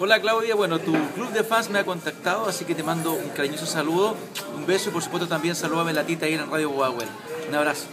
Hola Claudia, bueno, tu club de fans me ha contactado, así que te mando un cariñoso saludo, un beso y por supuesto también saludame la tita ahí en Radio Huawei. Un abrazo.